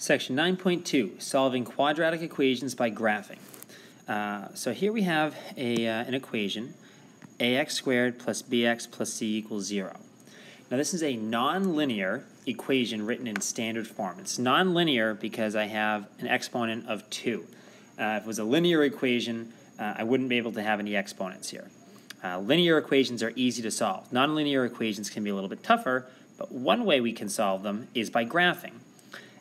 Section 9.2, solving quadratic equations by graphing. Uh, so here we have a, uh, an equation, ax squared plus bx plus c equals 0. Now this is a nonlinear equation written in standard form. It's nonlinear because I have an exponent of 2. Uh, if it was a linear equation, uh, I wouldn't be able to have any exponents here. Uh, linear equations are easy to solve. Nonlinear equations can be a little bit tougher, but one way we can solve them is by graphing.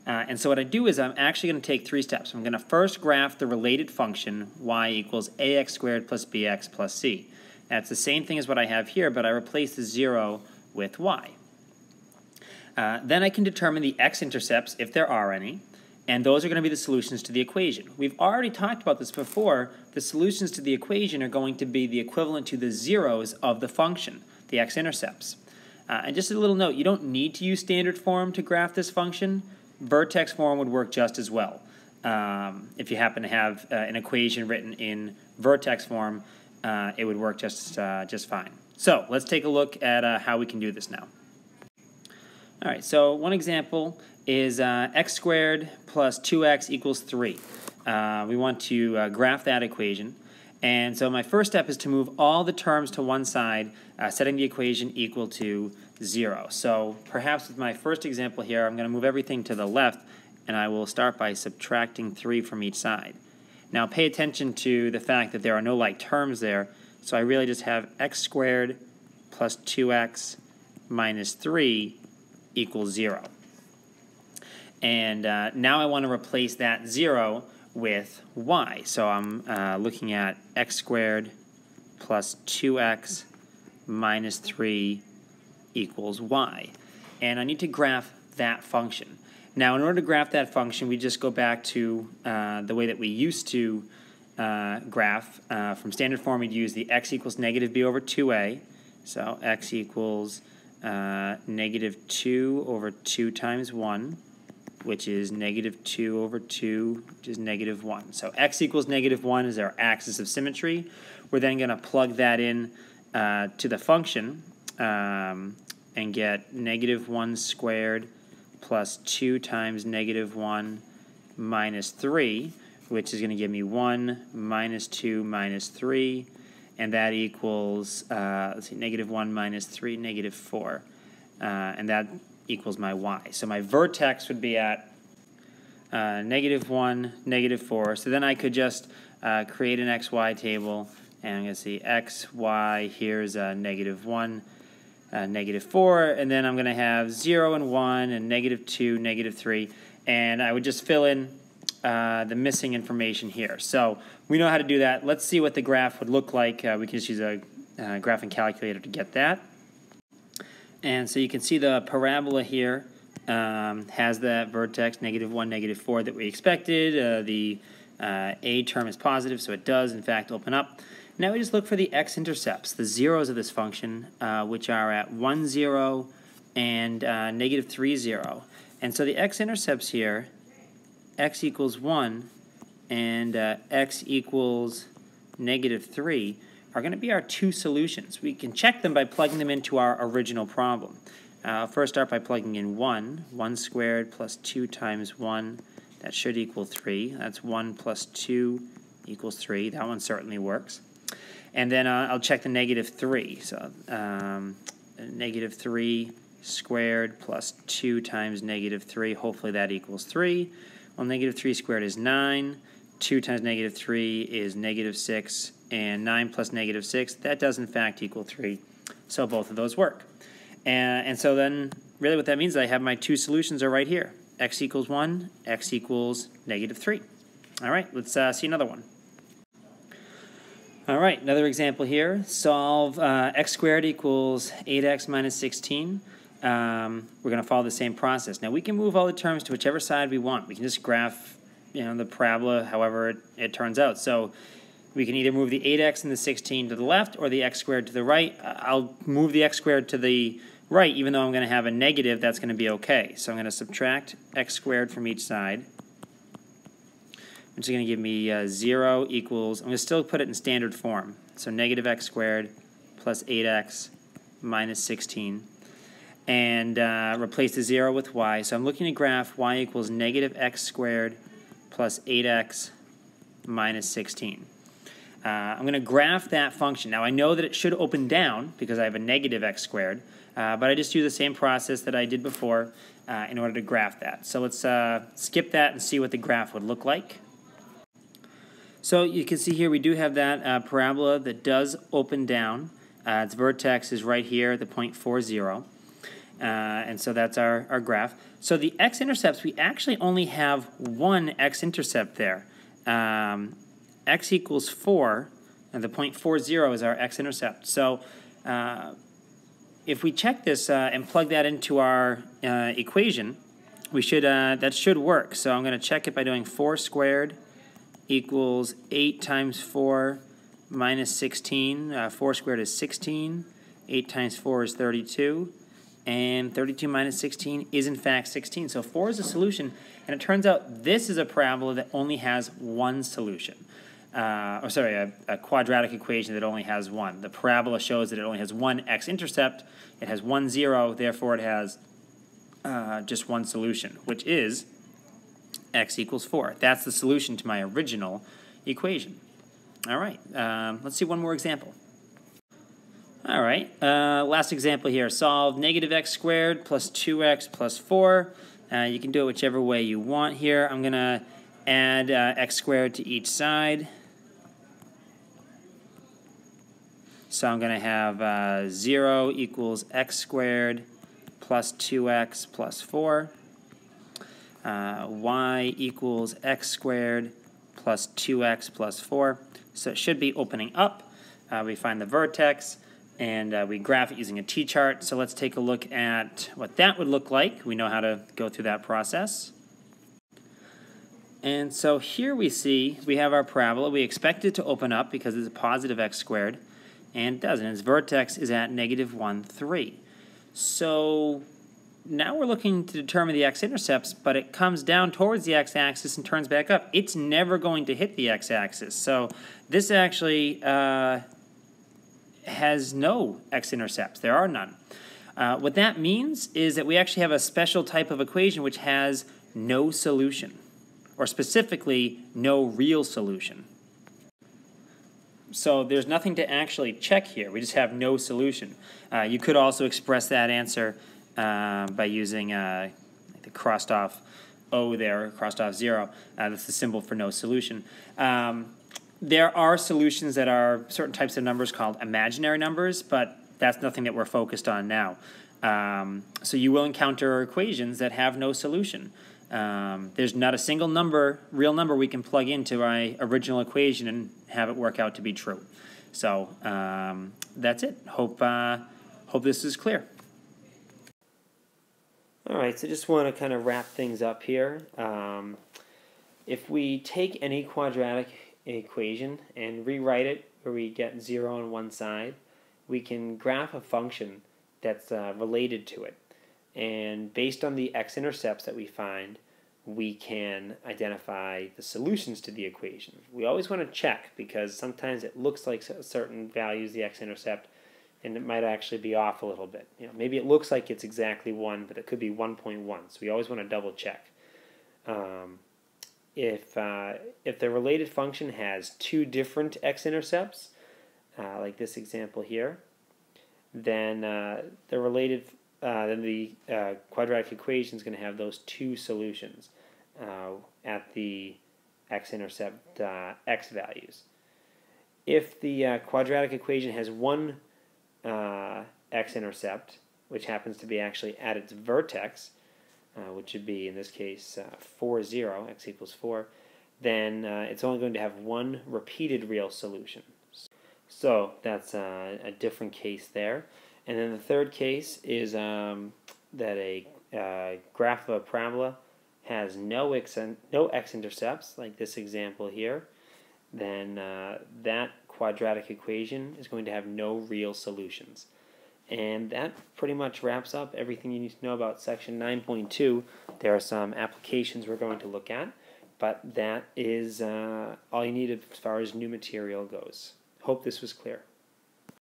Uh, and so what I do is I'm actually going to take three steps. I'm going to first graph the related function y equals ax squared plus bx plus c. That's the same thing as what I have here, but I replace the 0 with y. Uh, then I can determine the x-intercepts, if there are any, and those are going to be the solutions to the equation. We've already talked about this before. The solutions to the equation are going to be the equivalent to the zeros of the function, the x-intercepts. Uh, and just a little note, you don't need to use standard form to graph this function vertex form would work just as well. Um, if you happen to have uh, an equation written in vertex form, uh, it would work just, uh, just fine. So let's take a look at uh, how we can do this now. All right, so one example is uh, x squared plus 2x equals 3. Uh, we want to graph that equation. And so my first step is to move all the terms to one side, setting the equation equal to 0. So perhaps with my first example here, I'm going to move everything to the left, and I will start by subtracting 3 from each side. Now pay attention to the fact that there are no like terms there, so I really just have x squared plus 2x minus 3 equals 0. And uh, now I want to replace that 0 with y. So I'm uh, looking at x squared plus 2x minus 3 equals y. And I need to graph that function. Now, in order to graph that function, we just go back to uh, the way that we used to uh, graph. Uh, from standard form, we'd use the x equals negative b over 2a. So x equals uh, negative 2 over 2 times 1 which is negative 2 over 2, which is negative 1. So x equals negative 1 is our axis of symmetry. We're then going to plug that in uh, to the function um, and get negative 1 squared plus 2 times negative 1 minus 3, which is going to give me 1 minus 2 minus 3, and that equals, uh, let's see, negative 1 minus 3, negative 4. Uh, and that equals my y. So my vertex would be at uh, negative 1, negative 4. So then I could just uh, create an xy table, and I'm going to see x, y, here's a negative 1, uh, negative 4, and then I'm going to have 0 and 1, and negative 2, negative 3, and I would just fill in uh, the missing information here. So we know how to do that. Let's see what the graph would look like. Uh, we can just use a uh, graphing calculator to get that. And so you can see the parabola here um, has that vertex negative 1, negative 4 that we expected. Uh, the A term is positive, so it does, in fact, open up. Now we just look for the x-intercepts, the zeros of this function, uh, which are at 1, 0 and uh, negative 3, 0. And so the x-intercepts here, x equals 1 and uh, x equals negative 3, are going to be our two solutions. We can check them by plugging them into our original problem. Uh, first start by plugging in 1. 1 squared plus 2 times 1. That should equal 3. That's 1 plus 2 equals 3. That one certainly works. And then uh, I'll check the negative 3. So um, negative 3 squared plus 2 times negative 3. Hopefully that equals 3. Well, negative 3 squared is 9. 2 times negative 3 is negative 6 and 9 plus negative 6, that does in fact equal 3. So both of those work. And, and so then really what that means is I have my two solutions are right here. x equals 1, x equals negative 3. All right, let's uh, see another one. All right, another example here. Solve uh, x squared equals 8x minus 16. Um, we're going to follow the same process. Now we can move all the terms to whichever side we want. We can just graph you know, the parabola however it, it turns out. So we can either move the 8x and the 16 to the left or the x squared to the right. I'll move the x squared to the right, even though I'm going to have a negative, that's going to be okay. So I'm going to subtract x squared from each side, which is going to give me uh, 0 equals, I'm going to still put it in standard form. So negative x squared plus 8x minus 16. and uh, replace the 0 with y. So I'm looking to graph y equals negative x squared plus 8x minus 16. Uh, I'm going to graph that function. Now I know that it should open down because I have a negative x squared, uh, but I just do the same process that I did before uh, in order to graph that. So let's uh, skip that and see what the graph would look like. So you can see here we do have that uh, parabola that does open down. Uh, its vertex is right here at the point 40. Uh, and so that's our, our graph. So the x-intercepts, we actually only have one x-intercept there. Um, x equals 4, and the point 40 is our x-intercept. So uh, if we check this uh, and plug that into our uh, equation, we should uh, that should work. So I'm going to check it by doing 4 squared equals 8 times 4 minus 16. Uh, 4 squared is 16. 8 times 4 is 32. And 32 minus 16 is in fact 16. So 4 is a solution. And it turns out this is a parabola that only has one solution. Uh, or sorry, a, a, quadratic equation that only has one. The parabola shows that it only has one x-intercept. It has one zero, therefore it has uh, just one solution, which is x equals 4. That's the solution to my original equation. All right, um, let's see one more example. All right, uh, last example here. Solve negative x squared plus 2x plus 4. Uh, you can do it whichever way you want here. I'm going to add uh, x squared to each side. So I'm going to have uh, 0 equals x squared plus 2x plus 4 uh, y equals x squared plus 2x plus 4. So it should be opening up. Uh, we find the vertex and uh, we graph it using a t-chart. So let's take a look at what that would look like. We know how to go through that process. And so here we see we have our parabola. We expect it to open up because it's a positive x squared, and it doesn't. Its vertex is at negative 1, 3. So now we're looking to determine the x-intercepts, but it comes down towards the x-axis and turns back up. It's never going to hit the x-axis. So this actually uh, has no x-intercepts. There are none. Uh, what that means is that we actually have a special type of equation which has no solution, or specifically, no real solution. So there's nothing to actually check here. We just have no solution. Uh, you could also express that answer uh, by using uh, the crossed off O there, crossed off zero. Uh, that's the symbol for no solution. Um, there are solutions that are certain types of numbers called imaginary numbers, but that's nothing that we're focused on now. Um, so you will encounter equations that have no solution. Um, there's not a single number, real number, we can plug into my original equation and have it work out to be true. So um, that's it. Hope uh, hope this is clear. All right, so just want to kind of wrap things up here. Um, if we take any quadratic equation and rewrite it where we get 0 on one side, we can graph a function that's uh, related to it. And based on the x-intercepts that we find, we can identify the solutions to the equation. We always want to check because sometimes it looks like certain values the x-intercept and it might actually be off a little bit. You know, maybe it looks like it's exactly 1, but it could be 1.1. So we always want to double check. Um, if, uh, if the related function has two different x-intercepts, uh, like this example here, then uh, the related uh, then the uh, quadratic equation is going to have those two solutions uh, at the x-intercept x values. If the quadratic equation has one uh, x-intercept, which happens to be actually at its vertex, uh, which would be, in this case, uh, 4, 0, x equals 4, then uh, it's only going to have one repeated real solution. So that's uh, a different case there. And then the third case is um, that a uh, graph of a parabola has no x, no x-intercepts, like this example here, then that quadratic equation is going to have no real solutions. And that pretty much wraps up everything you need to know about section 9.2. There are some applications we're going to look at, but that is uh, all you need as far as new material goes. Hope this was clear.